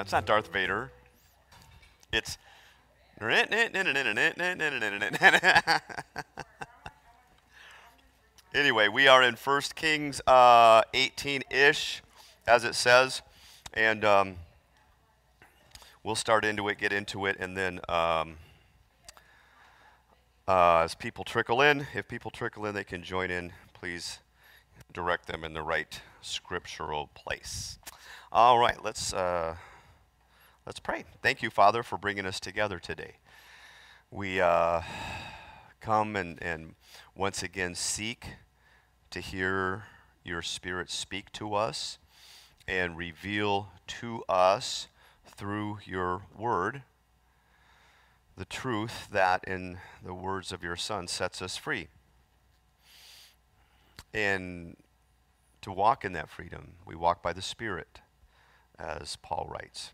It's not Darth Vader. It's. anyway, we are in 1 Kings uh, 18 ish, as it says. And um, we'll start into it, get into it, and then um, uh, as people trickle in, if people trickle in, they can join in. Please direct them in the right scriptural place. All right, let's uh, let's pray. Thank you, Father, for bringing us together today. We uh, come and, and once again seek to hear your Spirit speak to us and reveal to us through your word the truth that, in the words of your Son, sets us free. And to walk in that freedom, we walk by the Spirit, as Paul writes.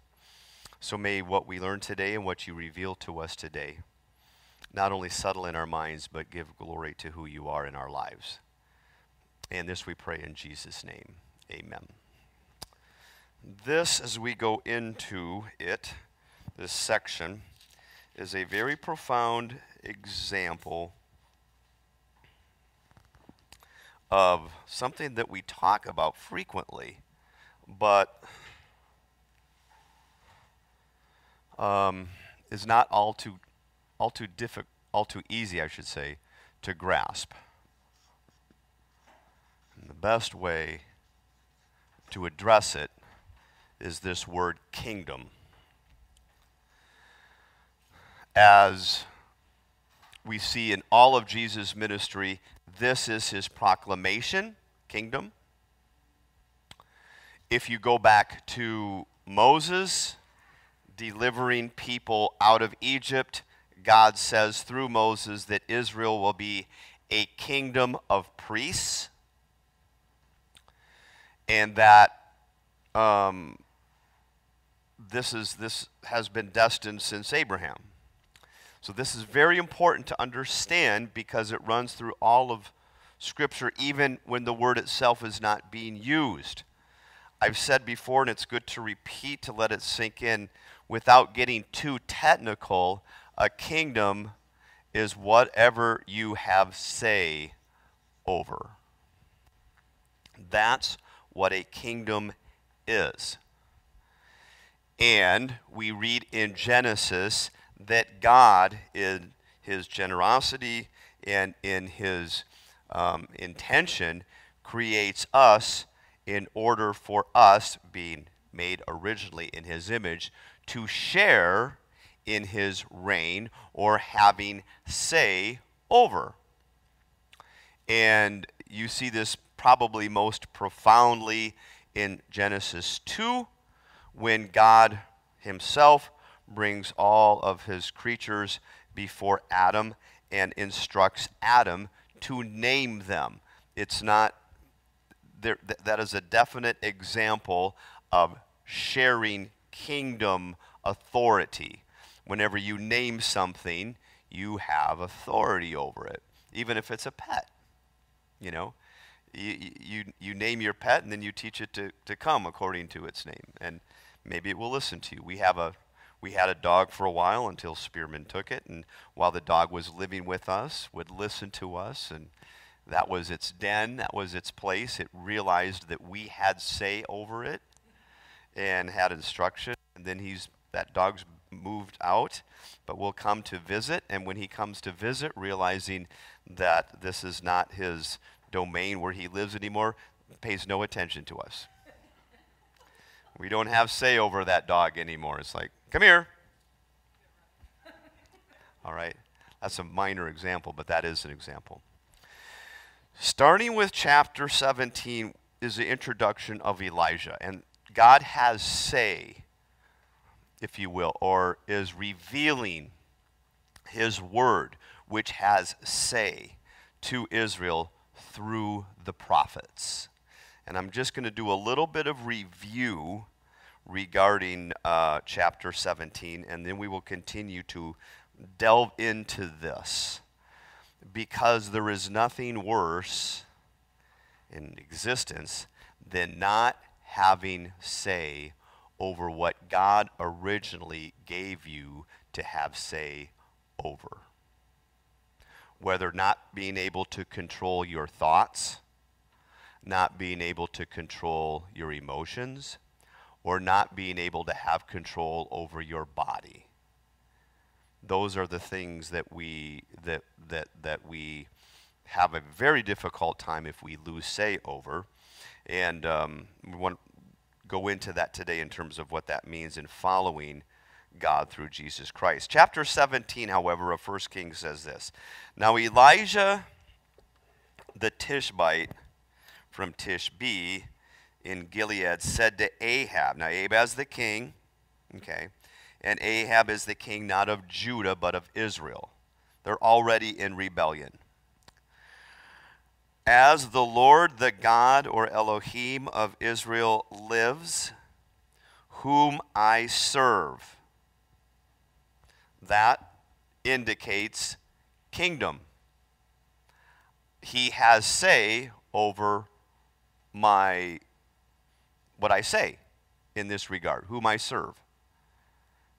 So may what we learn today and what you reveal to us today not only settle in our minds, but give glory to who you are in our lives. And this we pray in Jesus' name. Amen. This, as we go into it, this section, is a very profound example of something that we talk about frequently, but um, is not all too, all too difficult, all too easy, I should say, to grasp. And the best way to address it is this word kingdom as we see in all of Jesus' ministry, this is his proclamation, kingdom. If you go back to Moses delivering people out of Egypt, God says through Moses that Israel will be a kingdom of priests and that um, this, is, this has been destined since Abraham. So, this is very important to understand because it runs through all of Scripture, even when the word itself is not being used. I've said before, and it's good to repeat to let it sink in without getting too technical. A kingdom is whatever you have say over. That's what a kingdom is. And we read in Genesis that God, in his generosity and in his um, intention, creates us in order for us, being made originally in his image, to share in his reign or having say over. And you see this probably most profoundly in Genesis 2 when God himself brings all of his creatures before Adam and instructs Adam to name them. It's not, there, that is a definite example of sharing kingdom authority. Whenever you name something, you have authority over it, even if it's a pet. You know, you, you, you name your pet and then you teach it to, to come according to its name. And maybe it will listen to you. We have a we had a dog for a while until Spearman took it, and while the dog was living with us, would listen to us, and that was its den, that was its place. It realized that we had say over it and had instruction, and then he's that dog's moved out, but will come to visit, and when he comes to visit, realizing that this is not his domain where he lives anymore, pays no attention to us. We don't have say over that dog anymore. It's like, come here. All right. That's a minor example, but that is an example. Starting with chapter 17 is the introduction of Elijah. And God has say, if you will, or is revealing his word, which has say to Israel through the prophets. And I'm just going to do a little bit of review regarding uh, chapter 17, and then we will continue to delve into this because there is nothing worse in existence than not having say over what God originally gave you to have say over. Whether not being able to control your thoughts, not being able to control your emotions, or not being able to have control over your body. Those are the things that we that that that we have a very difficult time if we lose say over, and um, we want to go into that today in terms of what that means in following God through Jesus Christ. Chapter 17, however, of 1 Kings says this Now Elijah the Tishbite from Tishbe in Gilead said to Ahab, now Ahab is the king, okay, and Ahab is the king not of Judah but of Israel. They're already in rebellion. As the Lord, the God or Elohim of Israel lives, whom I serve. That indicates kingdom. He has say over my what I say in this regard, whom I serve.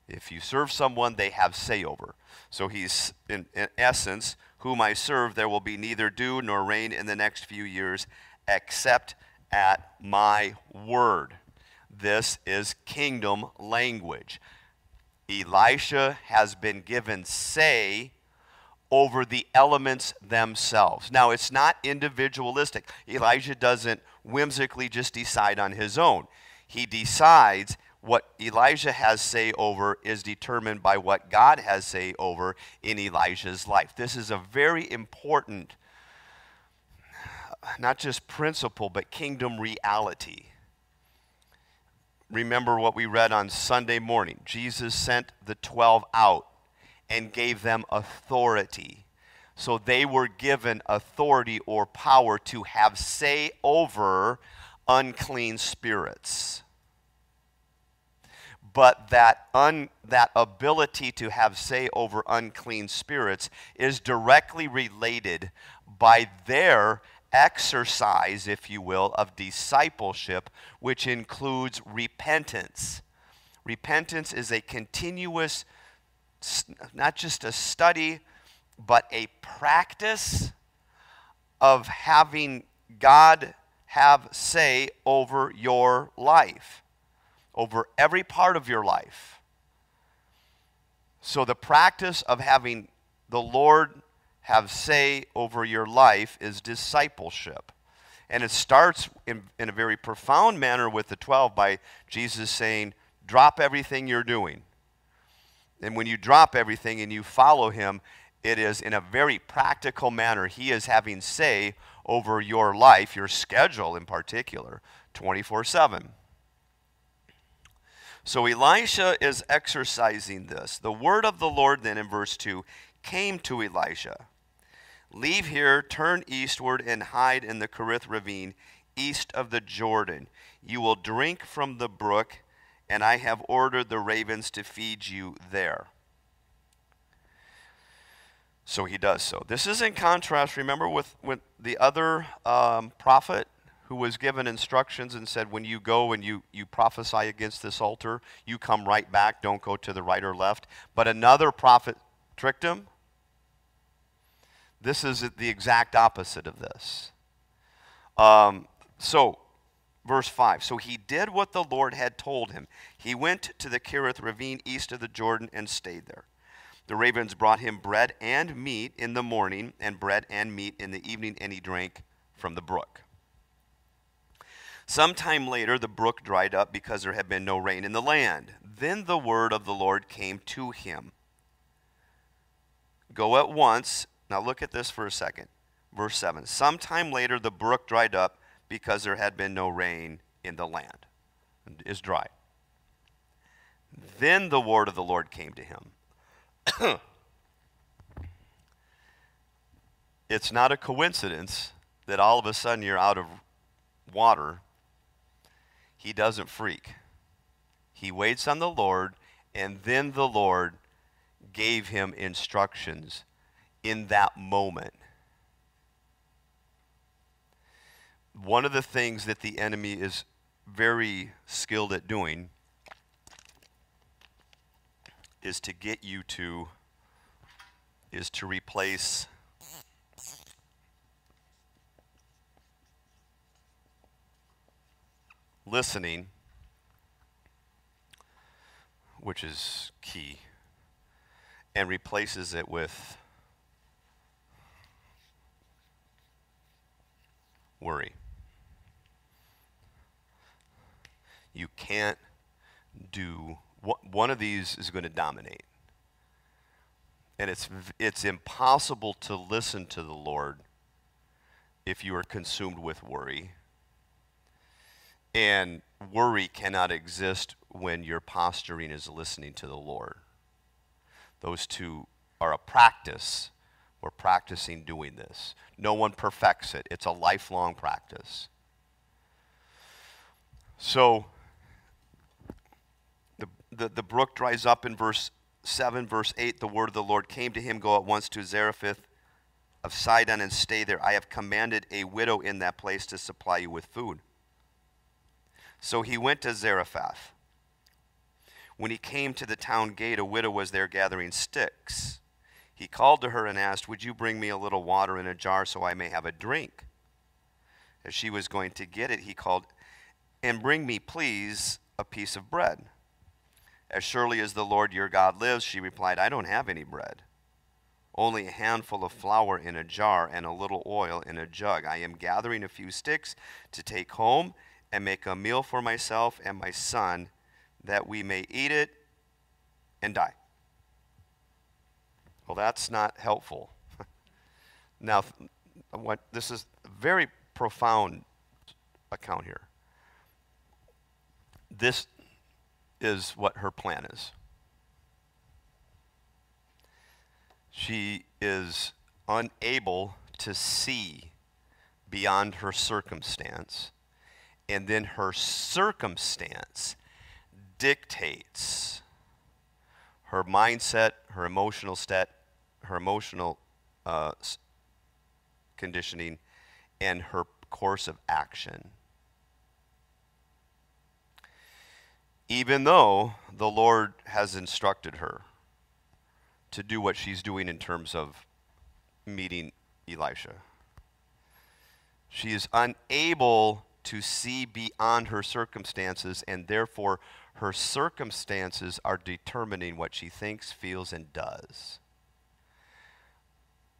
If you serve someone, they have say over. So he's, in, in, essence, whom I serve, there will be neither dew nor rain in the next few years except at my word. This is kingdom language. Elisha has been given say over the elements themselves. Now, it's not individualistic. Elijah doesn't whimsically just decide on his own. He decides what Elijah has say over is determined by what God has say over in Elijah's life. This is a very important, not just principle, but kingdom reality. Remember what we read on Sunday morning. Jesus sent the 12 out and gave them authority. So they were given authority or power to have say over unclean spirits. But that, un, that ability to have say over unclean spirits is directly related by their exercise, if you will, of discipleship, which includes repentance. Repentance is a continuous not just a study, but a practice of having God have say over your life, over every part of your life. So, the practice of having the Lord have say over your life is discipleship. And it starts in, in a very profound manner with the 12 by Jesus saying, Drop everything you're doing and when you drop everything and you follow him, it is in a very practical manner. He is having say over your life, your schedule in particular, 24 7. So Elisha is exercising this. The word of the Lord, then, in verse 2, came to Elisha Leave here, turn eastward, and hide in the Kerith ravine, east of the Jordan. You will drink from the brook and I have ordered the ravens to feed you there. So he does so. This is in contrast, remember, with, with the other um, prophet who was given instructions and said, When you go and you, you prophesy against this altar, you come right back, don't go to the right or left. But another prophet tricked him. This is the exact opposite of this. Um, so Verse 5 So he did what the Lord had told him. He went to the Kerith ravine east of the Jordan and stayed there. The ravens brought him bread and meat in the morning, and bread and meat in the evening, and he drank from the brook. Some time later, the brook dried up because there had been no rain in the land. Then the word of the Lord came to him Go at once. Now look at this for a second. Verse 7 Sometime later, the brook dried up because there had been no rain in the land. It is dry. Then the word of the Lord came to him. it's not a coincidence that all of a sudden you're out of water he doesn't freak. He waits on the Lord, and then the Lord gave him instructions in that moment. One of the things that the enemy is very skilled at doing is to get you to is to replace listening which is key and replaces it with worry. You can't do one of these is going to dominate. And it's it's impossible to listen to the Lord if you are consumed with worry. And worry cannot exist when your posturing is listening to the Lord. Those two are a practice. We're practicing doing this. No one perfects it, it's a lifelong practice. So, the, the, the brook dries up in verse 7, verse 8. The word of the Lord came to him Go at once to Zarephath of Sidon and stay there. I have commanded a widow in that place to supply you with food. So he went to Zarephath. When he came to the town gate, a widow was there gathering sticks. He called to her and asked, Would you bring me a little water in a jar so I may have a drink? As she was going to get it, he called, And bring me, please, a piece of bread. As surely as the Lord your God lives, she replied, I don't have any bread. Only a handful of flour in a jar and a little oil in a jug. I am gathering a few sticks to take home and make a meal for myself and my son that we may eat it and die. Well, that's not helpful. now, what this is a very profound account here. This is what her plan is. She is unable to see beyond her circumstance, and then her circumstance dictates her mindset, her emotional state, her emotional uh, conditioning, and her course of action. Even though the Lord has instructed her to do what she's doing in terms of meeting Elisha, she is unable to see beyond her circumstances and therefore her circumstances are determining what she thinks, feels, and does.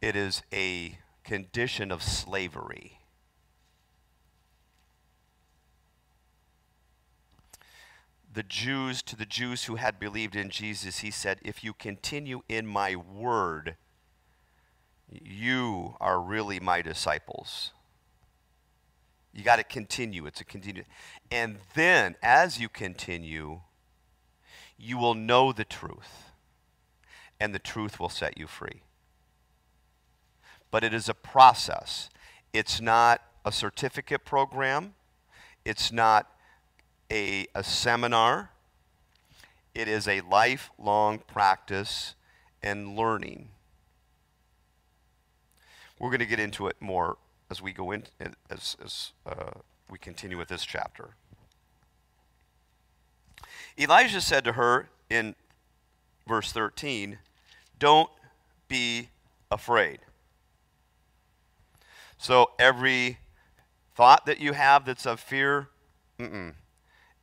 It is a condition of slavery. The Jews, to the Jews who had believed in Jesus, he said, If you continue in my word, you are really my disciples. You got to continue. It's a continue. And then, as you continue, you will know the truth, and the truth will set you free. But it is a process. It's not a certificate program, it's not a, a seminar. It is a lifelong practice and learning. We're going to get into it more as we go in, as, as uh, we continue with this chapter. Elijah said to her in verse 13, Don't be afraid. So every thought that you have that's of fear, mm-mm.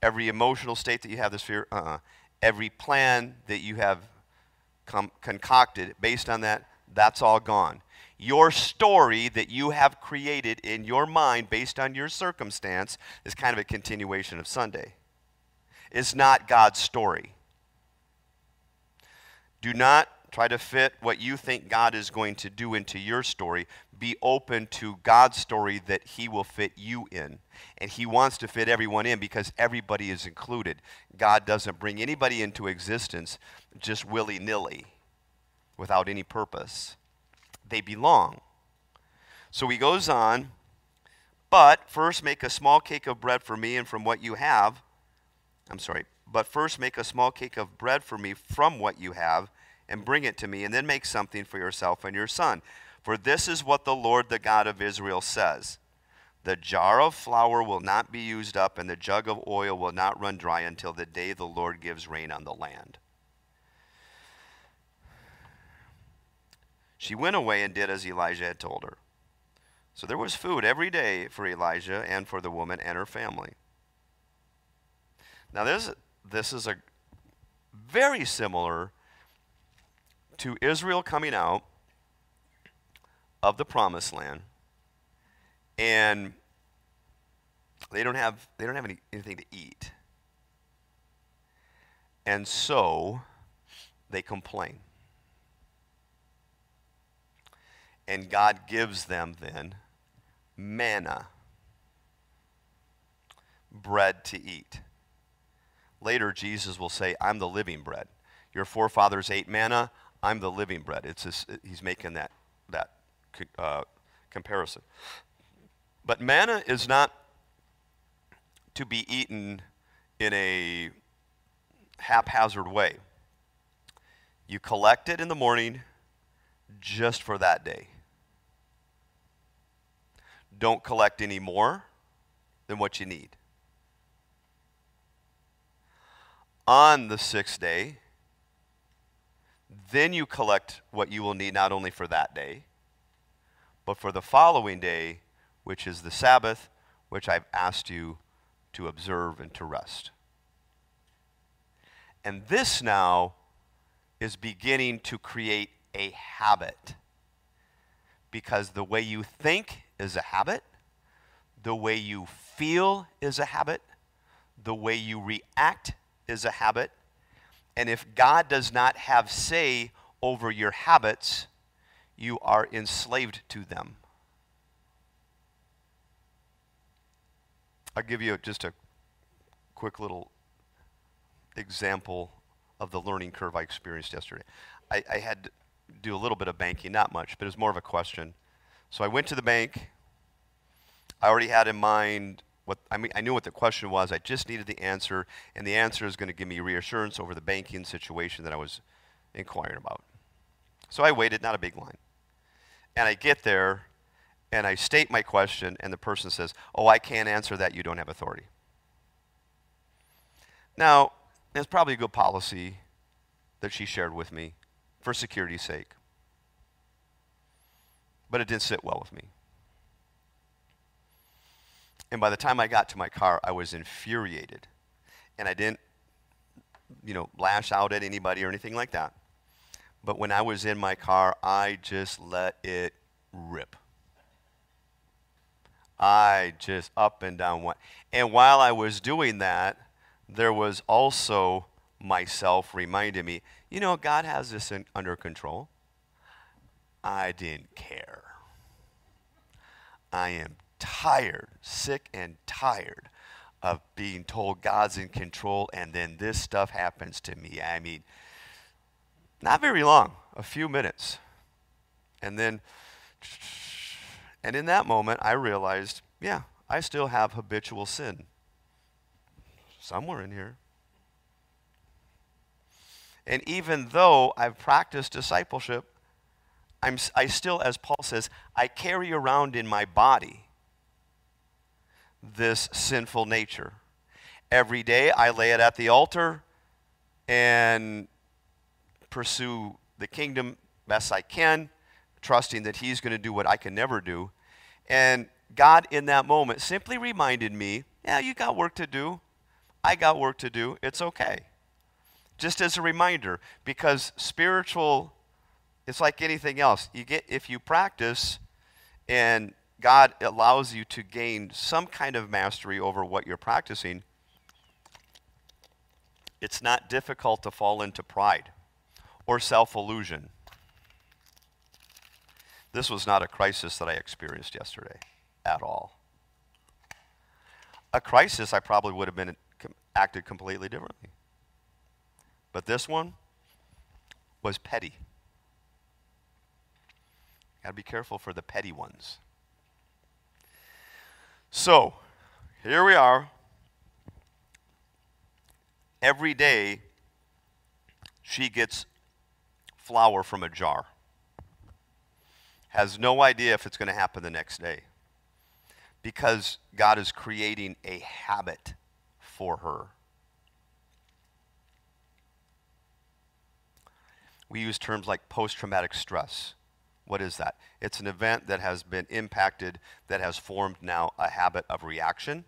every emotional state that you have this fear, uh-uh. every plan that you have concocted based on that, that's all gone your story that you have created in your mind based on your circumstance is kind of a continuation of Sunday. It's not God's story. Do not try to fit what you think God is going to do into your story. Be open to God's story that He will fit you in. And He wants to fit everyone in because everybody is included. God doesn't bring anybody into existence just willy nilly without any purpose they belong. So he goes on, but first make a small cake of bread for me and from what you have. I'm sorry, but first make a small cake of bread for me from what you have and bring it to me, and then make something for yourself and your son. For this is what the Lord, the God of Israel, says The jar of flour will not be used up, and the jug of oil will not run dry until the day the Lord gives rain on the land. She went away and did as Elijah had told her. So there was food every day for Elijah and for the woman and her family. Now, this, this is a very similar to Israel coming out of the promised land and they don't have they don't have any, anything to eat and so they complain and god gives them then manna bread to eat later jesus will say i'm the living bread your forefathers ate manna i'm the living bread it's this, he's making that that uh, comparison but manna is not to be eaten in a haphazard way. You collect it in the morning just for that day. Don't collect any more than what you need. On the sixth day, then you collect what you will need not only for that day, but for the following day which is the Sabbath, which I've asked you to observe and to rest. And this now is beginning to create a habit. Because the way you think is a habit, the way you feel is a habit, the way you react is a habit. And if God does not have say over your habits, you are enslaved to them. I'll give you just a quick little example of the learning curve I experienced yesterday. I, I had to do a little bit of banking, not much, but it was more of a question. So I went to the bank. I already had in mind what I mean. I knew what the question was. I just needed the answer, and the answer is going to give me reassurance over the banking situation that I was inquiring about. So I waited, not a big line, and I get there, and I state my question, and the person says, Oh, I can't answer that. You don't have authority. Now, it's probably a good policy that she shared with me for security's sake. But it didn't sit well with me. And by the time I got to my car, I was infuriated. And I didn't, you know, lash out at anybody or anything like that. But when I was in my car, I just let it rip. I just up and down went. And while I was doing that, there was also myself reminding me, you know, God has this in, under control. I didn't care. I am tired, sick and tired of being told God's in control and then this stuff happens to me. I mean, not very long, a few minutes. And then and in that moment, I realized, yeah, I still have habitual sin. Somewhere in here. And even though I've practiced discipleship, I'm, I still, as Paul says, I carry around in my body this sinful nature. Every day I lay it at the altar and pursue the kingdom best I can trusting that He's going to do what I can never do. And God, in that moment, simply reminded me, yeah, you got work to do. I got work to do. It's okay. Just as a reminder, because spiritual, it's like anything else. You get if you practice and God allows you to gain some kind of mastery over what you're practicing, it's not difficult to fall into pride or self illusion this was not a crisis that I experienced yesterday at all. A crisis, I probably would have been acted completely differently. But this one was petty. Got to be careful for the petty ones. So, here we are. Every day, she gets flour from a jar has no idea if it's going to happen the next day because God is creating a habit for her. We use terms like post traumatic stress What is that? It's an event that has been impacted, that has formed now a habit of reaction,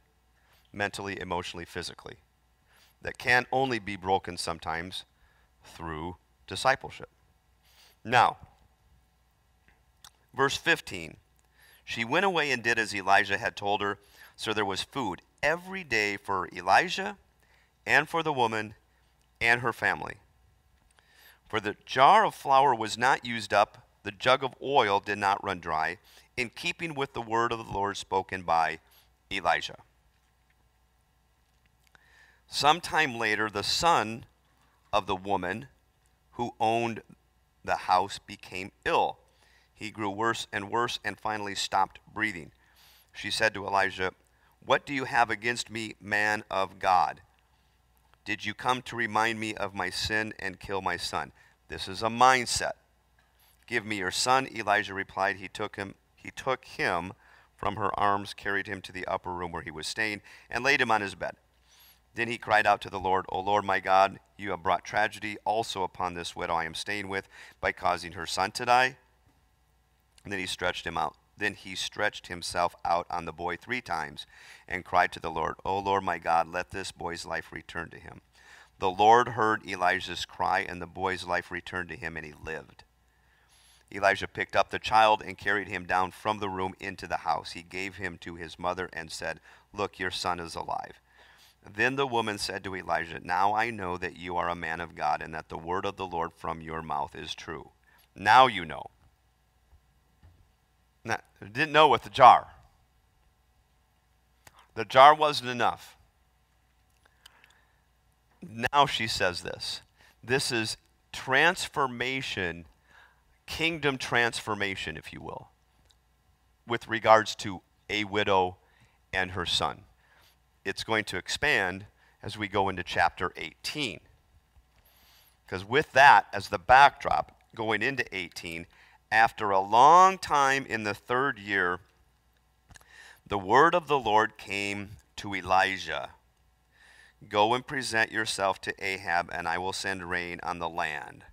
mentally, emotionally, physically, that can only be broken sometimes through discipleship. Now, verse 15 she went away and did as Elijah had told her. So there was food every day for Elijah and for the woman and her family. For the jar of flour was not used up, the jug of oil did not run dry, in keeping with the word of the Lord spoken by Elijah. Sometime later, the son of the woman who owned the house became ill he grew worse and worse and finally stopped breathing. She said to Elijah, What do you have against me, man of God? Did you come to remind me of my sin and kill my son? This is a mindset. Give me your son, Elijah replied. He took him, he took him from her arms, carried him to the upper room where he was staying, and laid him on his bed. Then he cried out to the Lord, O Lord my God, you have brought tragedy also upon this widow I am staying with by causing her son to die. And then he stretched him out. Then he stretched himself out on the boy three times and cried to the Lord, O Lord my God, let this boy's life return to him. The Lord heard Elijah's cry, and the boy's life returned to him, and he lived. Elijah picked up the child and carried him down from the room into the house. He gave him to his mother and said, Look, your son is alive. Then the woman said to Elijah, Now I know that you are a man of God, and that the word of the Lord from your mouth is true. Now you know not, didn't know with the jar. The jar wasn't enough. Now she says this. This is transformation, kingdom transformation, if you will, with regards to a widow and her son. It's going to expand as we go into chapter 18. Because with that as the backdrop, going into 18, after a long time in the third year, the word of the Lord came to Elijah Go and present yourself to Ahab, and I will send rain on the land.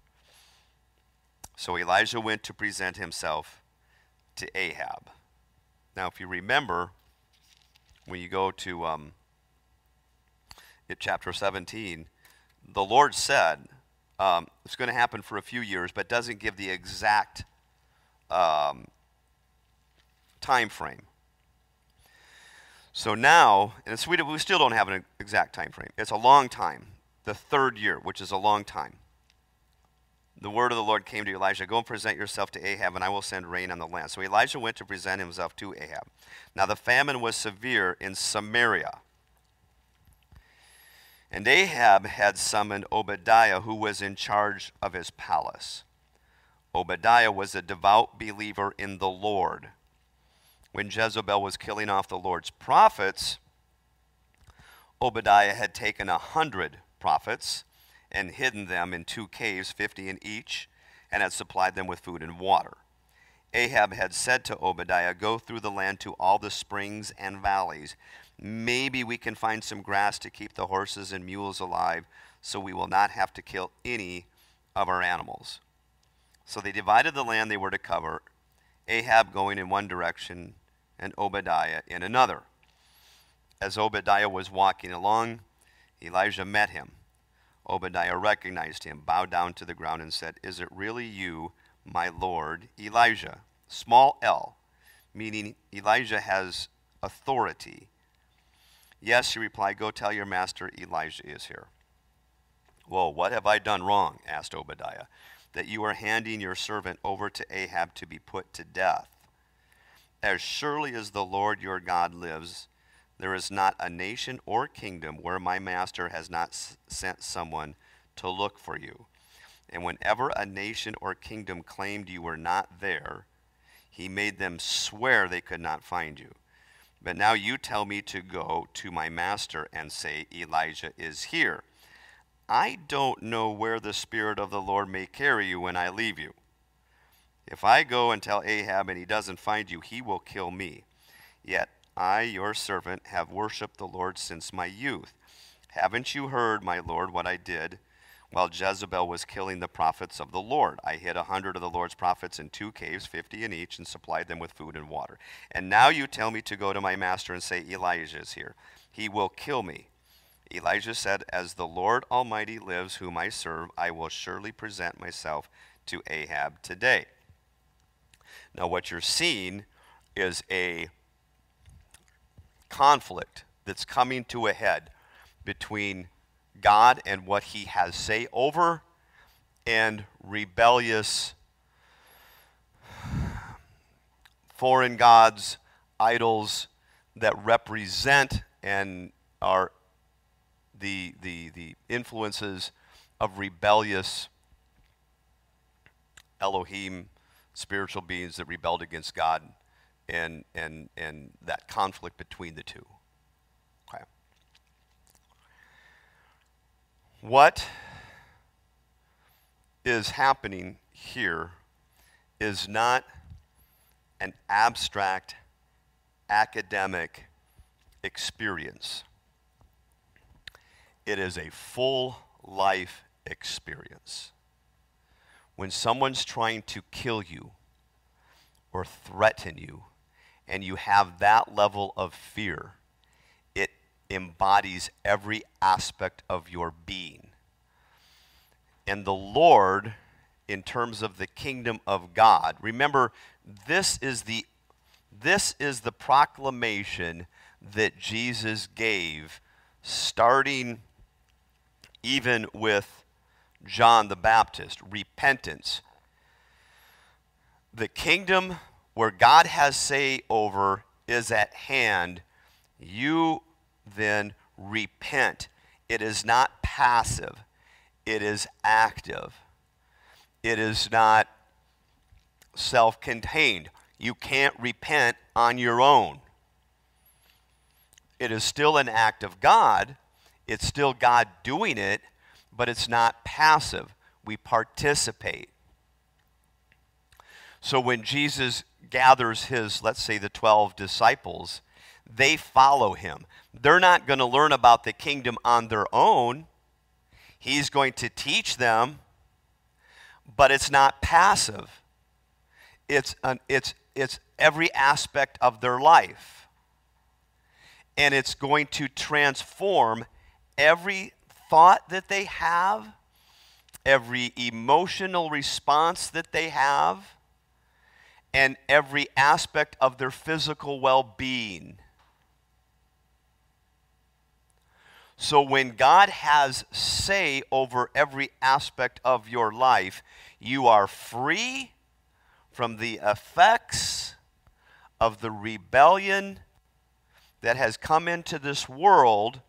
So Elijah went to present himself to Ahab. Now, if you remember, when you go to um, chapter 17, the Lord said um, it's going to happen for a few years, but doesn't give the exact um, time frame. So now, and we, we still don't have an exact time frame. It's a long time, the third year, which is a long time. The word of the Lord came to Elijah Go and present yourself to Ahab, and I will send rain on the land. So Elijah went to present himself to Ahab. Now the famine was severe in Samaria. And Ahab had summoned Obadiah, who was in charge of his palace. Obadiah was a devout believer in the Lord. When Jezebel was killing off the Lord's prophets, Obadiah had taken a hundred prophets and hidden them in two caves, fifty in each, and had supplied them with food and water. Ahab had said to Obadiah, Go through the land to all the springs and valleys. Maybe we can find some grass to keep the horses and mules alive, so we will not have to kill any of our animals. So they divided the land they were to cover, Ahab going in one direction and Obadiah in another. As Obadiah was walking along, Elijah met him. Obadiah recognized him, bowed down to the ground, and said, Is it really you, my Lord Elijah? Small l, meaning Elijah has authority. Yes, he replied, Go tell your master Elijah is here. Well, what have I done wrong? asked Obadiah that you are handing your servant over to Ahab to be put to death. As surely as the Lord your God lives, there is not a nation or kingdom where my master has not sent someone to look for you. And whenever a nation or kingdom claimed you were not there, he made them swear they could not find you. But now you tell me to go to my master and say, Elijah is here. I don't know where the Spirit of the Lord may carry you when I leave you. If I go and tell Ahab and he doesn't find you, he will kill me. Yet I, your servant, have worshipped the Lord since my youth. Haven't you heard, my Lord, what I did while Jezebel was killing the prophets of the Lord. I hid a hundred of the Lord's prophets in two caves, fifty in each, and supplied them with food and water. And now you tell me to go to my master and say, Elijah is here. He will kill me. Elijah said, As the Lord Almighty lives, whom I serve, I will surely present myself to Ahab today. Now, what you're seeing is a conflict that's coming to a head between God and what he has say over and rebellious foreign gods, idols that represent and are the, the, the influences of rebellious Elohim, spiritual beings that rebelled against God, and, and, and that conflict between the two. Okay. What is happening here is not an abstract academic experience. It is a full life experience. When someone's trying to kill you or threaten you, and you have that level of fear, it embodies every aspect of your being. And the Lord, in terms of the kingdom of God, remember, this is the, this is the proclamation that Jesus gave, starting even with John the Baptist repentance. The kingdom where God has say over is at hand. You then repent. It is not passive, it is active. It is not self contained. You can't repent on your own. It is still an act of God. It's still God doing it, but it's not passive. We participate. So when Jesus gathers his, let's say, the 12 disciples, they follow him. They're not going to learn about the kingdom on their own. He's going to teach them, but it's not passive. It's, an, it's, it's every aspect of their life. And it's going to transform every thought that they have, every emotional response that they have, and every aspect of their physical well being. So when God has say over every aspect of your life, you are free from the effects of the rebellion that has come into this world,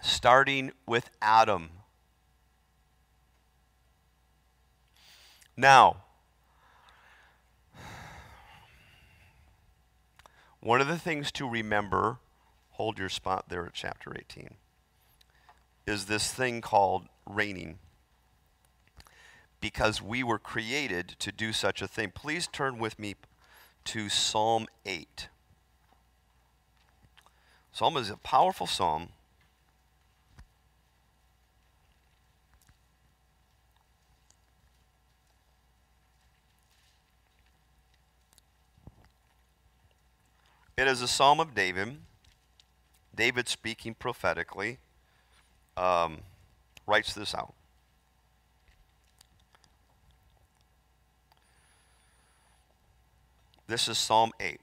starting with Adam. Now, one of the things to remember, hold your spot there at chapter 18 is this thing called reigning. Because we were created to do such a thing. Please turn with me to Psalm 8. Psalm is a powerful psalm. It is a psalm of David. David speaking prophetically um, writes this out. This is Psalm 8.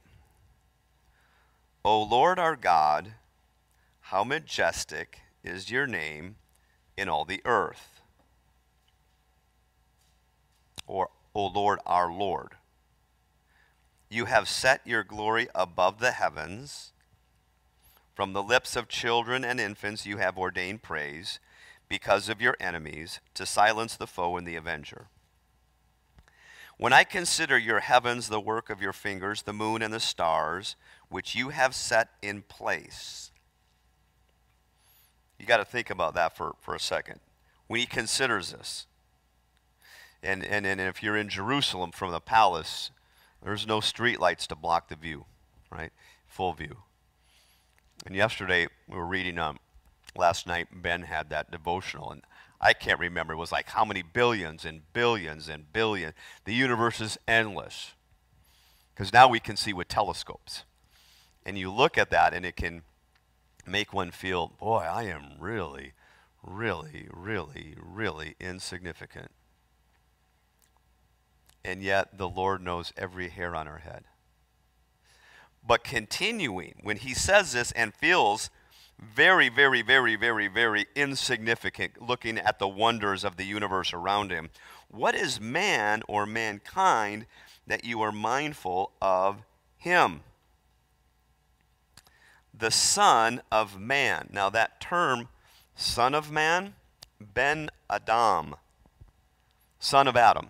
O Lord our God, how majestic is your name in all the earth. Or, O Lord our Lord, you have set your glory above the heavens. From the lips of children and infants you have ordained praise because of your enemies to silence the foe and the avenger. When I consider your heavens, the work of your fingers, the moon and the stars, which you have set in place. You got to think about that for, for a second. When he considers this, and, and, and if you're in Jerusalem from the palace, there's no street lights to block the view, right? Full view. And yesterday we were reading um last night Ben had that devotional and I can't remember. It was like how many billions and billions and billions. The universe is endless. Because now we can see with telescopes. And you look at that and it can make one feel, boy, I am really, really, really, really insignificant. And yet the Lord knows every hair on our head. But continuing, when he says this and feels very, very, very, very, very insignificant looking at the wonders of the universe around him, what is man or mankind that you are mindful of him? The Son of Man. Now, that term, Son of Man, Ben Adam, Son of Adam.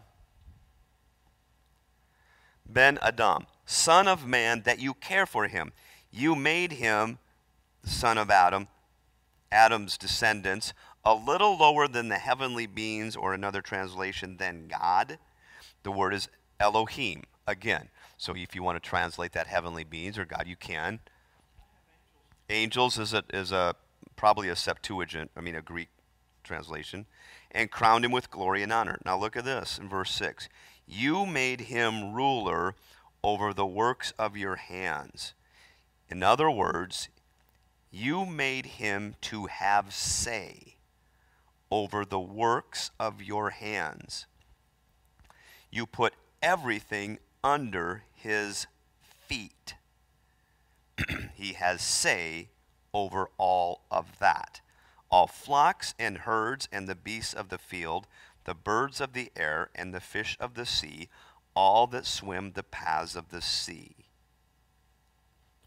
Ben Adam. Son of man, that you care for him. You made him, the son of Adam, Adam's descendants, a little lower than the heavenly beings, or another translation, than God. The word is Elohim, again. So if you want to translate that heavenly beings or God, you can. Angels is a, is a probably a Septuagint, I mean a Greek translation, and crowned him with glory and honor. Now look at this in verse 6. You made him ruler over the works of your hands. In other words, you made him to have say over the works of your hands. You put everything under his feet. he has say over all of that. All flocks and herds and the beasts of the field, the birds of the air and the fish of the sea, all that swim the paths of the sea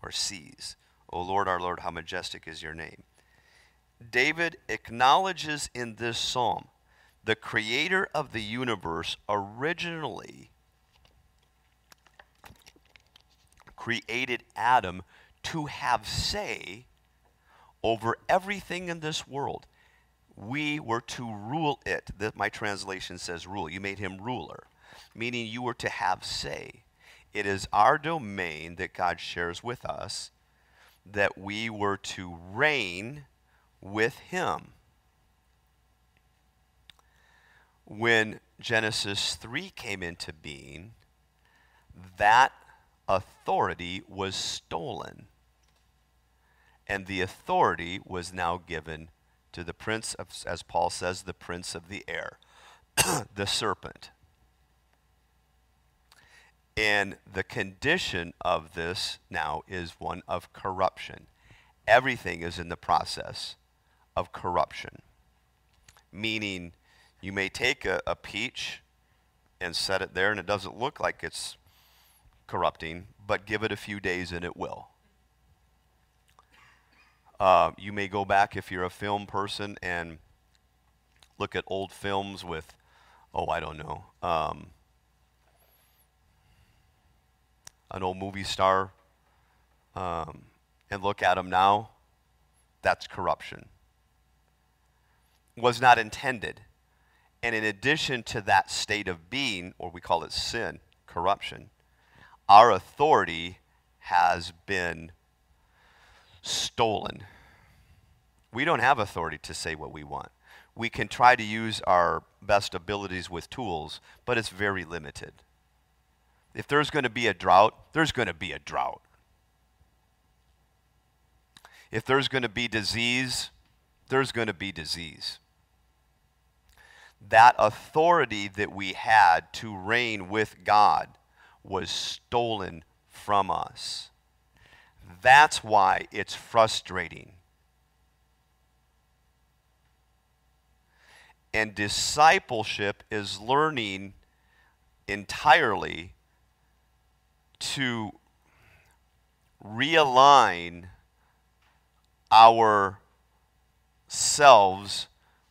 or seas. O Lord, our Lord, how majestic is your name. David acknowledges in this psalm the creator of the universe originally created Adam to have say over everything in this world. We were to rule it. That my translation says rule. You made him ruler meaning you were to have say. It is our domain that God shares with us that we were to reign with Him. When Genesis 3 came into being, that authority was stolen. And the authority was now given to the prince of, as Paul says, the prince of the air, the serpent. And the condition of this now is one of corruption. Everything is in the process of corruption. Meaning, you may take a, a peach and set it there, and it doesn't look like it's corrupting, but give it a few days and it will. Uh, you may go back if you're a film person and look at old films with, oh, I don't know. Um, an old movie star um, and look at him now, that's corruption. Was not intended. And in addition to that state of being, or we call it sin, corruption, our authority has been stolen. We don't have authority to say what we want. We can try to use our best abilities with tools, but it's very limited. If there's going to be a drought, there's going to be a drought. If there's going to be disease, there's going to be disease. That authority that we had to reign with God was stolen from us. That's why it's frustrating. And discipleship is learning entirely to realign ourselves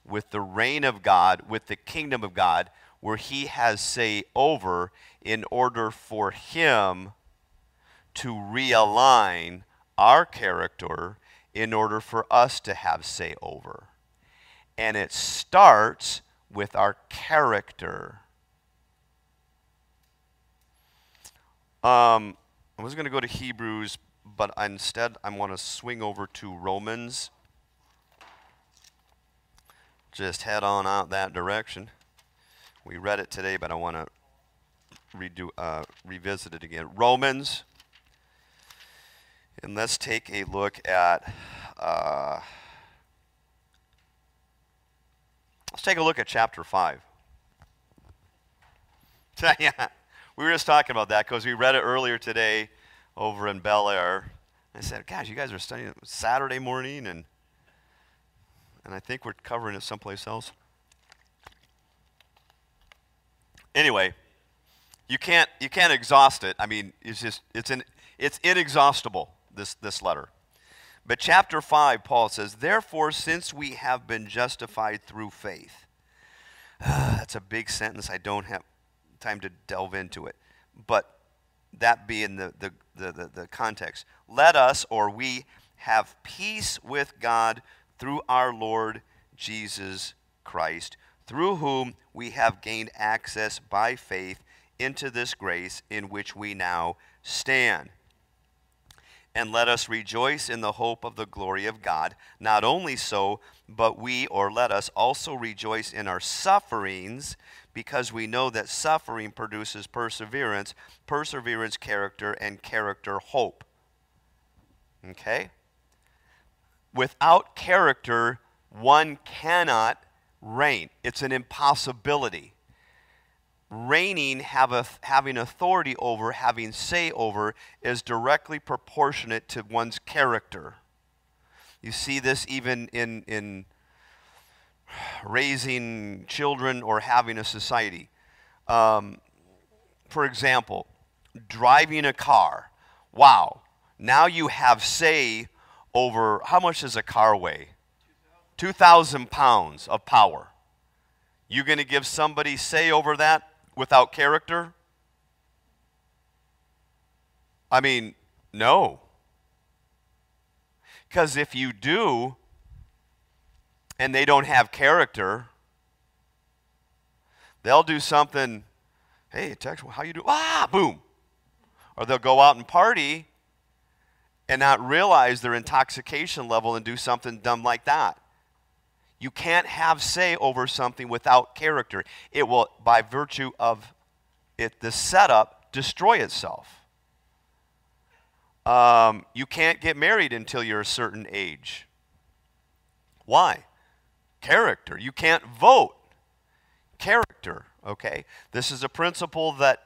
with the reign of God, with the kingdom of God, where He has say over, in order for Him to realign our character in order for us to have say over. And it starts with our character. Um, I was going to go to Hebrews, but instead I want to swing over to Romans just head on out that direction. We read it today, but I want to redo, uh, revisit it again. Romans. And let's take a look at. Uh, let's take a look at chapter 5. yeah, we were just talking about that because we read it earlier today over in Bel Air. I said, "Gosh, you guys are studying Saturday morning, and and I think we're covering it someplace else." Anyway, you can't you can't exhaust it. I mean, it's just it's an it's inexhaustible this this letter. But chapter 5 Paul says, "Therefore since we have been justified through faith." Uh, that's a big sentence. I don't have time to delve into it. But that being the, the, the, the, the context, let us or we have peace with God through our Lord Jesus Christ, through whom we have gained access by faith into this grace in which we now stand. And let us rejoice in the hope of the glory of God. Not only so, but we, or let us also rejoice in our sufferings, because we know that suffering produces perseverance, perseverance, character, and character, hope. Okay? Without character, one cannot reign. It's an impossibility. Reigning, have a, having authority over, having say over, is directly proportionate to one's character. You see this even in, in raising children or having a society. Um, for example, driving a car. Wow, now you have say over how much does a car weigh? 2,000 pounds of power. You're going to give somebody say over that without character? I mean, no. Because if you do, and they don't have character, they'll do something, hey, text, how you do? Ah, boom. Or they'll go out and party and not realize their intoxication level and do something dumb like that. You can't have say over something without character. It will, by virtue of it, the setup, destroy itself. Um, you can't get married until you're a certain age. Why? Character. You can't vote. Character, okay? This is a principle that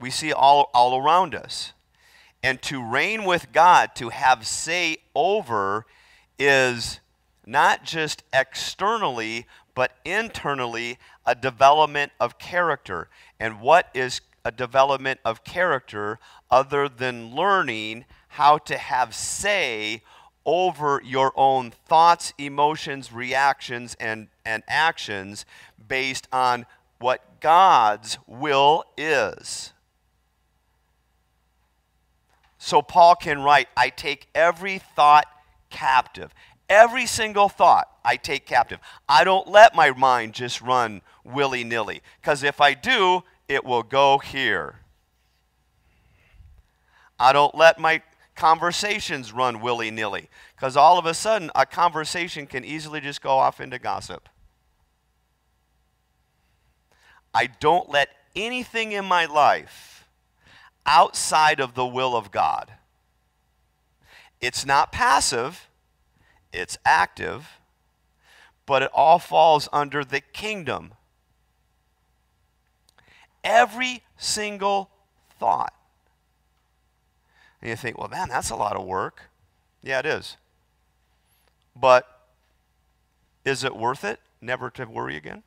we see all, all around us. And to reign with God, to have say over, is not just externally, but internally a development of character. And what is a development of character other than learning how to have say over your own thoughts, emotions, reactions, and, and actions based on what God's will is. So Paul can write, I take every thought captive. Every single thought I take captive. I don't let my mind just run willy nilly, because if I do, it will go here. I don't let my conversations run willy nilly because all of a sudden a conversation can easily just go off into gossip. I don't let anything in my life outside of the will of God. It's not passive, it's active, but it all falls under the kingdom. Every single thought and you think, well, man, that's a lot of work. Yeah, it is. But is it worth it never to worry again?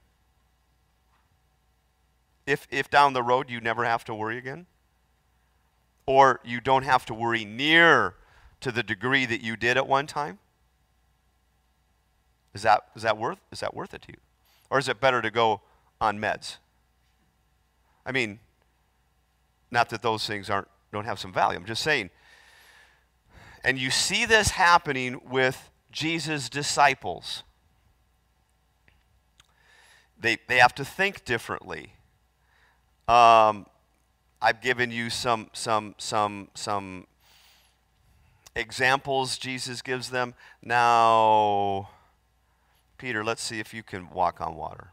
If, if down the road you never have to worry again? Or you don't have to worry near to the degree that you did at one time? Is that, is that, worth, is that worth it to you? Or is it better to go on meds? I mean, not that those things aren't don't have some value. I'm just saying. And you see this happening with Jesus' disciples. They, they have to think differently. Um, I've given you some, some, some, some examples Jesus gives them. Now, Peter, let's see if you can walk on water.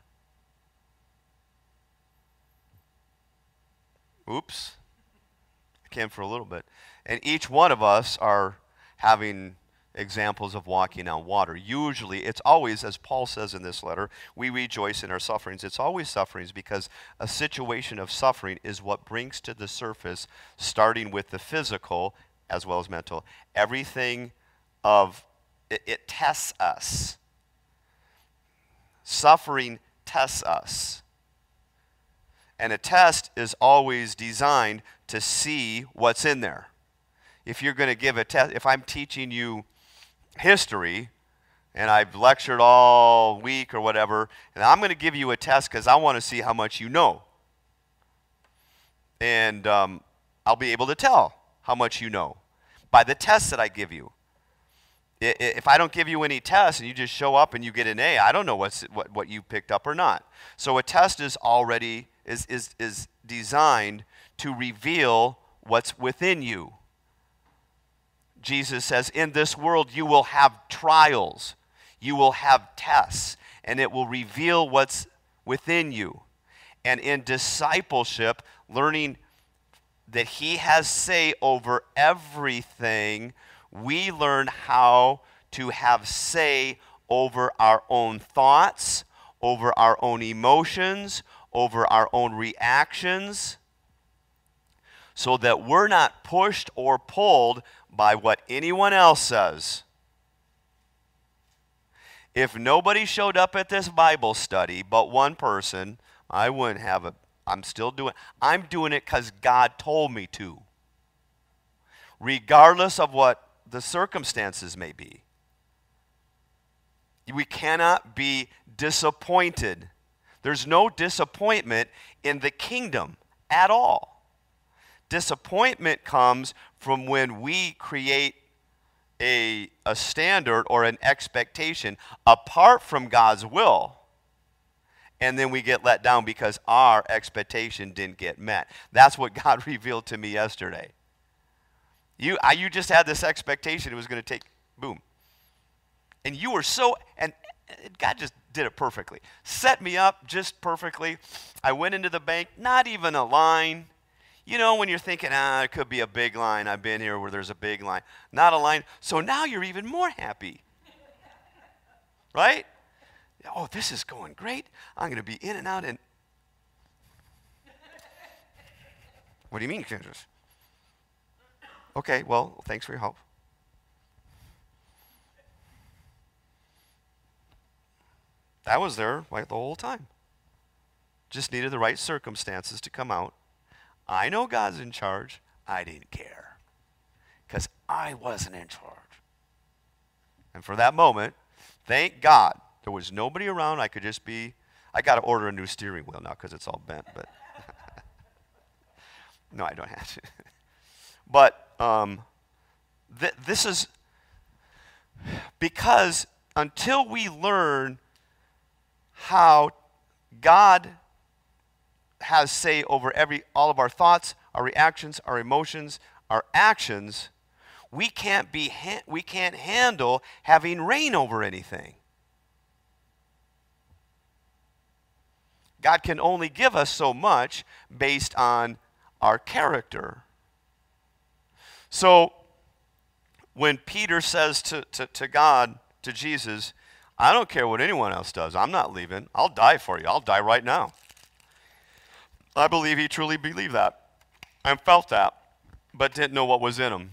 Oops. I can for a little bit. And each one of us are having examples of walking on water. Usually, it's always, as Paul says in this letter, we rejoice in our sufferings. It's always sufferings because a situation of suffering is what brings to the surface, starting with the physical as well as mental, everything of it, it tests us. Suffering tests us. And a test is always designed to see what's in there. If you're going to give a test, if I'm teaching you history and I've lectured all week or whatever, and I'm going to give you a test because I want to see how much you know. And um, I'll be able to tell how much you know by the tests that I give you. If I don't give you any tests and you just show up and you get an A, I don't know what's, what, what you picked up or not. So a test is already is, is, is designed to reveal what's within you. Jesus says, In this world you will have trials, you will have tests, and it will reveal what's within you. And in discipleship, learning that He has say over everything, we learn how to have say over our own thoughts, over our own emotions, over our own reactions, so that we're not pushed or pulled by what anyone else says. If nobody showed up at this Bible study but one person, I wouldn't have a I'm still doing I'm doing it cuz God told me to. Regardless of what the circumstances may be. We cannot be disappointed. There's no disappointment in the kingdom at all. Disappointment comes from when we create a, a standard or an expectation apart from God's will and then we get let down because our expectation didn't get met. That's what God revealed to me yesterday. You, I, you just had this expectation it was going to take, boom. And you were so, and God just did it perfectly. Set me up just perfectly. I went into the bank, not even a line. You know, when you're thinking, ah, it could be a big line. I've been here where there's a big line. Not a line. So now you're even more happy. right? oh, this is going great. I'm going to be in and out. And what do you mean, Kansas? Okay, well, thanks for your help. That was there like the whole time. Just needed the right circumstances to come out. I know God's in charge. I didn't care because I wasn't in charge. And for that moment, thank God there was nobody around. I could just be. I got to order a new steering wheel now because it's all bent. But no, I don't have to. but um, th- this is because until we learn how God has say over every all of our thoughts, our reactions, our emotions, our actions, we can't be we can't handle having reign over anything. God can only give us so much based on our character. So, when Peter says to, to, to God, to Jesus, I don't care what anyone else does, I'm not leaving. I'll die for you. I'll die right now. I believe he truly believed that and felt that, but didn't know what was in him.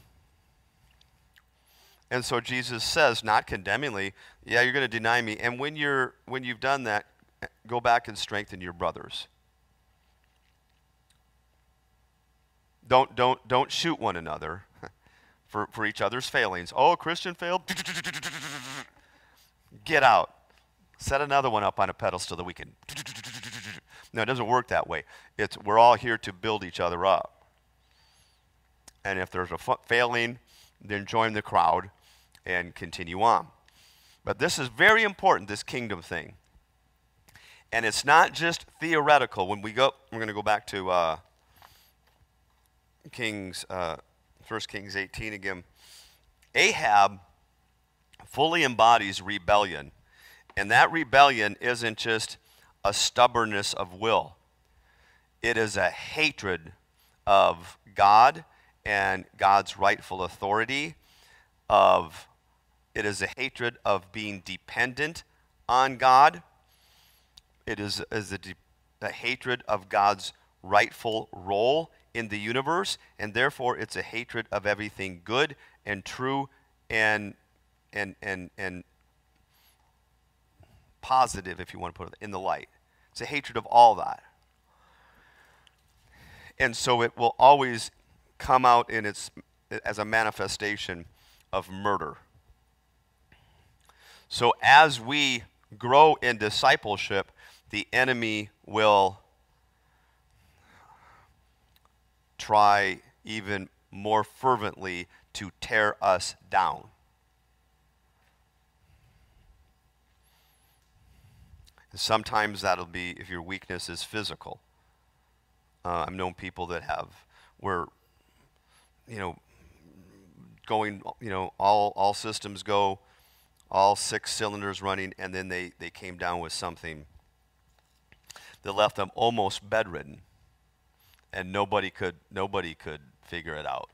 And so Jesus says, not condemningly, yeah, you're going to deny me. And when, you're, when you've done that, go back and strengthen your brothers. Don't, don't, don't shoot one another for, for each other's failings. Oh, Christian failed. Get out. Set another one up on a pedestal that we can. No, it doesn't work that way. It's, we're all here to build each other up. And if there's a failing, then join the crowd and continue on. But this is very important, this kingdom thing. And it's not just theoretical. When we go, we're going to go back to uh, Kings, uh, 1 Kings 18 again. Ahab fully embodies rebellion. And that rebellion isn't just a stubbornness of will, it is a hatred of God and God's rightful authority, of it is a hatred of being dependent on God. It is, is a, a hatred of God's rightful role in the universe, and therefore it's a hatred of everything good and true and and and and positive, if you want to put it in the light. It's a hatred of all that. And so it will always come out in its as a manifestation of murder. So as we grow in discipleship, the enemy will try even more fervently to tear us down. Sometimes that'll be if your weakness is physical. Uh, I've known people that have, where, you know, going, you know, all, all systems go, all six cylinders running, and then they, they came down with something that left them almost bedridden. And nobody could, nobody could figure it out.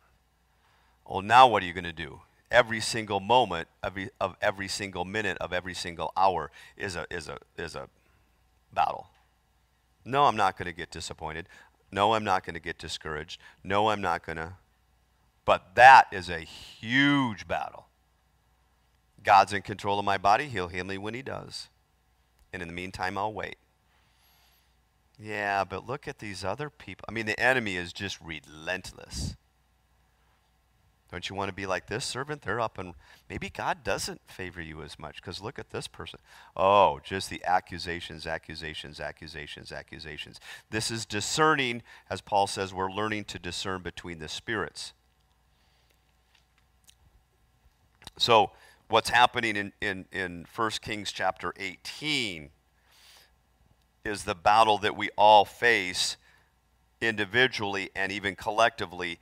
Well, now what are you going to do? Every single moment of every, of every single minute of every single hour is a, is a, is a battle. No, I'm not going to get disappointed. No, I'm not going to get discouraged. No, I'm not going to. But that is a huge battle. God's in control of my body. He'll heal me when He does. And in the meantime, I'll wait. Yeah, but look at these other people. I mean, the enemy is just relentless. Don't you want to be like this servant? They're up and maybe God doesn't favor you as much because look at this person. Oh, just the accusations, accusations, accusations, accusations. This is discerning, as Paul says, we're learning to discern between the spirits. So, what's happening in, in, in 1 Kings chapter 18 is the battle that we all face individually and even collectively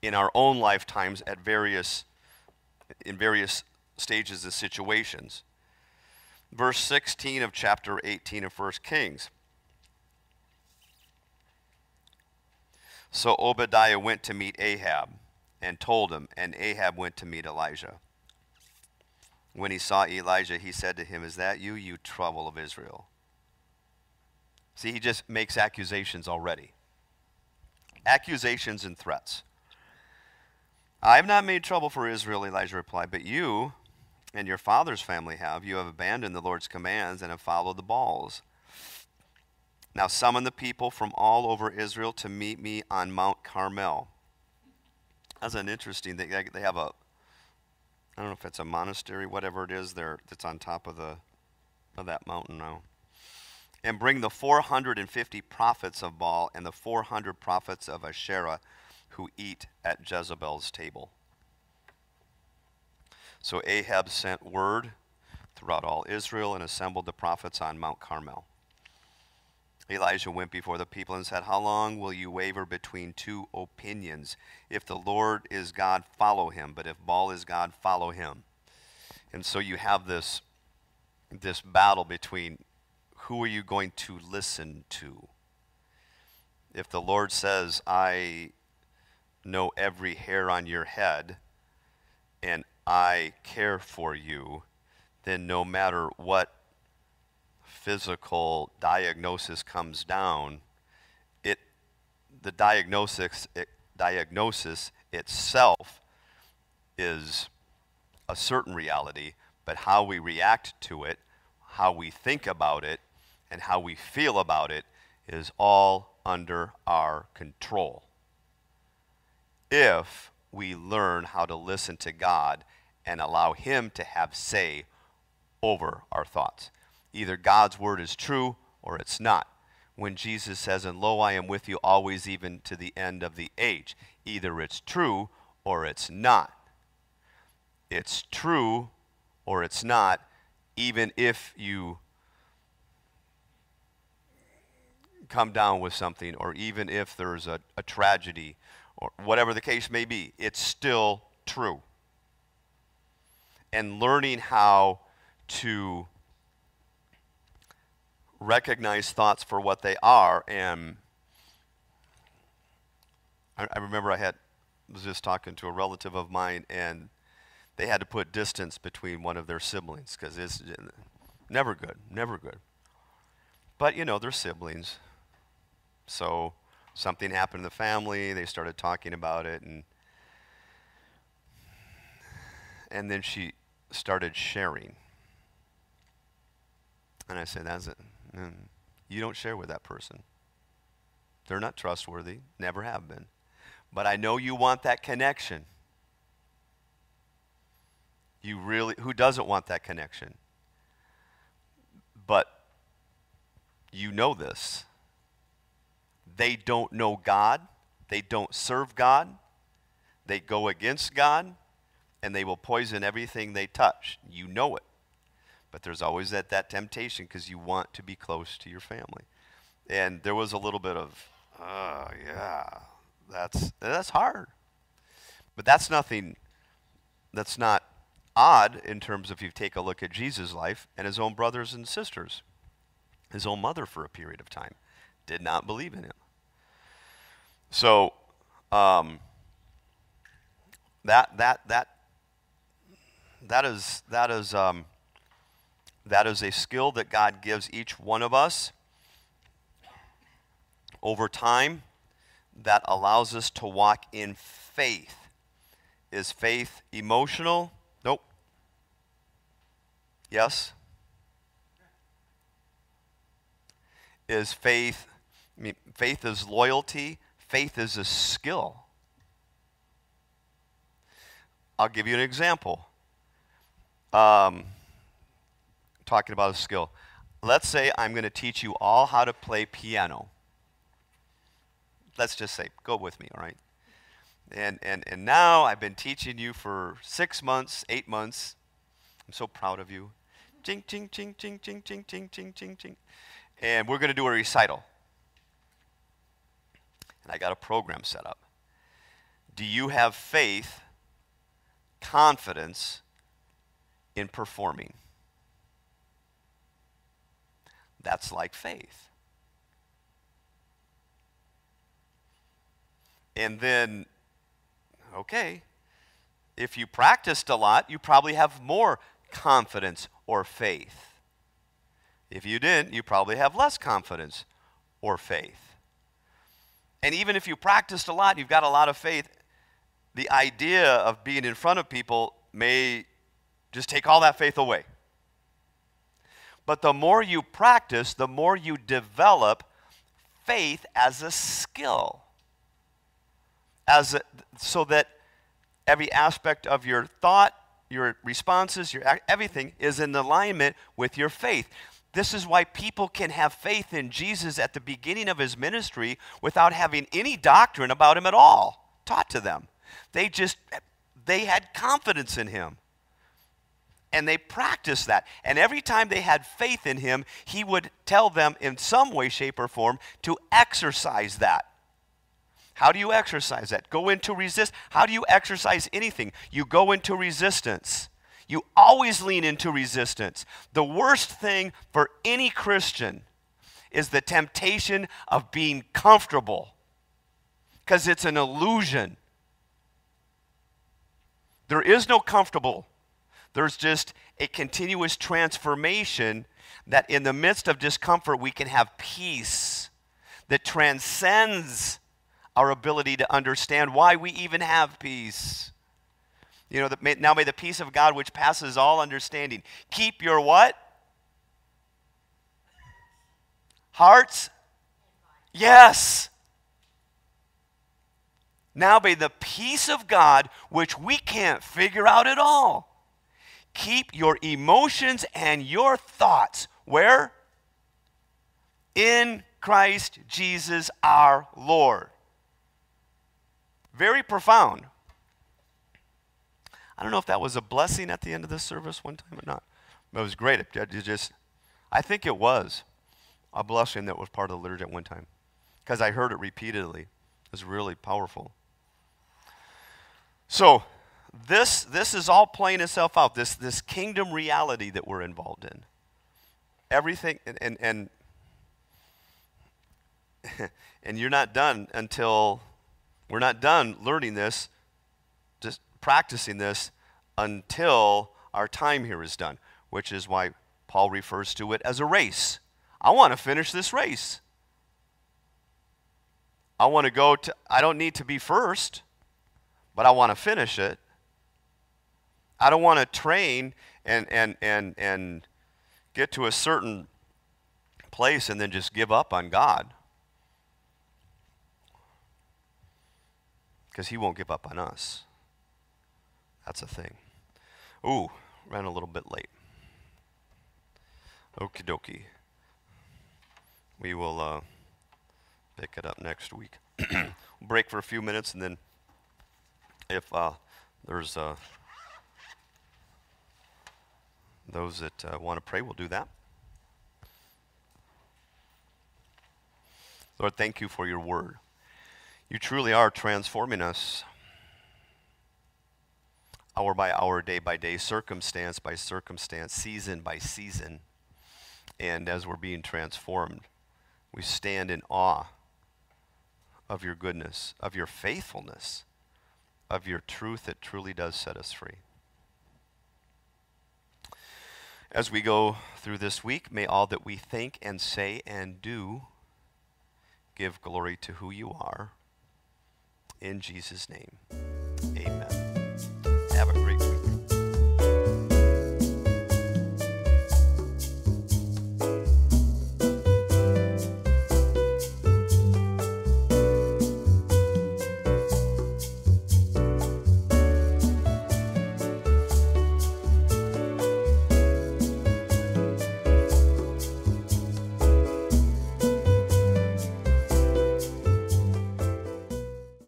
in our own lifetimes at various in various stages and situations. Verse 16 of chapter 18 of 1 Kings. So Obadiah went to meet Ahab and told him, and Ahab went to meet Elijah. When he saw Elijah, he said to him, Is that you, you trouble of Israel? See, he just makes accusations already. Accusations and threats. I have not made trouble for Israel, Elijah replied, but you and your father's family have. You have abandoned the Lord's commands and have followed the Baals. Now summon the people from all over Israel to meet me on Mount Carmel. That's an interesting thing. They have a, I don't know if it's a monastery, whatever it is there that's on top of the of that mountain now. And bring the 450 prophets of Baal and the 400 prophets of Asherah who eat at Jezebel's table. So Ahab sent word throughout all Israel and assembled the prophets on Mount Carmel. Elijah went before the people and said, How long will you waver between two opinions? If the Lord is God, follow him, but if Baal is God, follow him. And so you have this, this battle between who are you going to listen to? If the Lord says, I know every hair on your head and I care for you, then no matter what physical diagnosis comes down, it the diagnosis it, diagnosis itself is a certain reality, but how we react to it, how we think about it, and how we feel about it is all under our control if we learn how to listen to God and allow Him to have say over our thoughts. Either God's word is true or it's not. When Jesus says, And lo, I am with you always, even to the end of the age, either it's true or it's not. It's true or it's not, even if you come down with something, or even if there's a, a tragedy or whatever the case may be, it's still true. And learning how to recognize thoughts for what they are. And I, I remember I had was just talking to a relative of mine, and they had to put distance between one of their siblings because it's never good, never good. But you know, they're siblings, so something happened in the family. They started talking about it, and and then she started sharing. And I said, "That's it. Mm, you don't share with that person. They're not trustworthy. Never have been. But I know you want that connection. You really, who doesn't want that connection? But you know this. They don't know God, they don't serve God, they go against God, and they will poison everything they touch. You know it. But there's always that, that temptation because you want to be close to your family. And there was a little bit of, oh, yeah, that's, that's hard. But that's nothing, that's not odd in terms of if you take a look at Jesus' life and his own brothers and sisters. His own mother, for a period of time, did not believe in him. So, um, that that that that is that is um, that is a skill that God gives each one of us over time that allows us to walk in faith. Is faith emotional? Nope. Yes? Is faith, I mean, faith is loyalty, faith is a skill. I'll give you an example. Um, talking about a skill. Let's say I'm going to teach you all how to play piano let's just say, go with me, all right? And, and, and now I've been teaching you for six months, eight months. I'm so proud of you. Ching, ching, ching, ching, ching, ching, ching, ching, ching, ching. And we're going to do a recital. And I got a program set up. Do you have faith, confidence in performing? That's like faith. And then, okay, if you practiced a lot, you probably have more confidence or faith. If you didn't, you probably have less confidence or faith. And even if you practiced a lot, you've got a lot of faith, the idea of being in front of people may just take all that faith away. But the more you practice, the more you develop faith as a skill as a, so that every aspect of your thought, your responses, your everything is in alignment with your faith. This is why people can have faith in Jesus at the beginning of his ministry without having any doctrine about him at all taught to them. They just they had confidence in him. And they practiced that. And every time they had faith in him, he would tell them in some way, shape, or form to exercise that. How do you exercise that? Go into resist. How do you exercise anything? You go into resistance. You always lean into resistance. The worst thing for any Christian is the temptation of being comfortable because it's an illusion. There is no comfortable, there's just a continuous transformation that in the midst of discomfort, we can have peace that transcends our ability to understand why we even have peace. You know, that now may the peace of God, which passes all understanding, keep your what? Hearts? Yes. Now may the peace of God, which we can't figure out at all, keep your emotions and your thoughts where? In Christ Jesus our Lord. Very profound. I don't know if that was a blessing at the end of the service one time or not. But it was great. It, it just, I think it was a blessing that was part of the liturgy at one time because I heard it repeatedly. It was really powerful. So, this, this is all playing itself out, this, this kingdom reality that we're involved in. Everything, and, and, and and you're not done until we're not done learning this, practicing this until our time here is done, which is why Paul refers to it as a race. I want to finish this race. I want to go to, I don't need to be first, but I want to finish it. I don't want to train and, and, and, and get to a certain place and then just give up on God. Because He won't give up on us. That's a thing. Ooh, ran a little bit late. Okie dokie. We will uh, pick it up next week. break for a few minutes, and then if uh, there's uh, those that uh, want to pray, we'll do that. Lord, thank you for your word. You truly are transforming us hour by hour, day by day, circumstance by circumstance, season by season. And as we're being transformed, we stand in awe of your goodness, of your faithfulness, of your truth that truly does set us free. As we go through this week, may all that we think and say and do give glory to who you are. In Jesus' name, amen.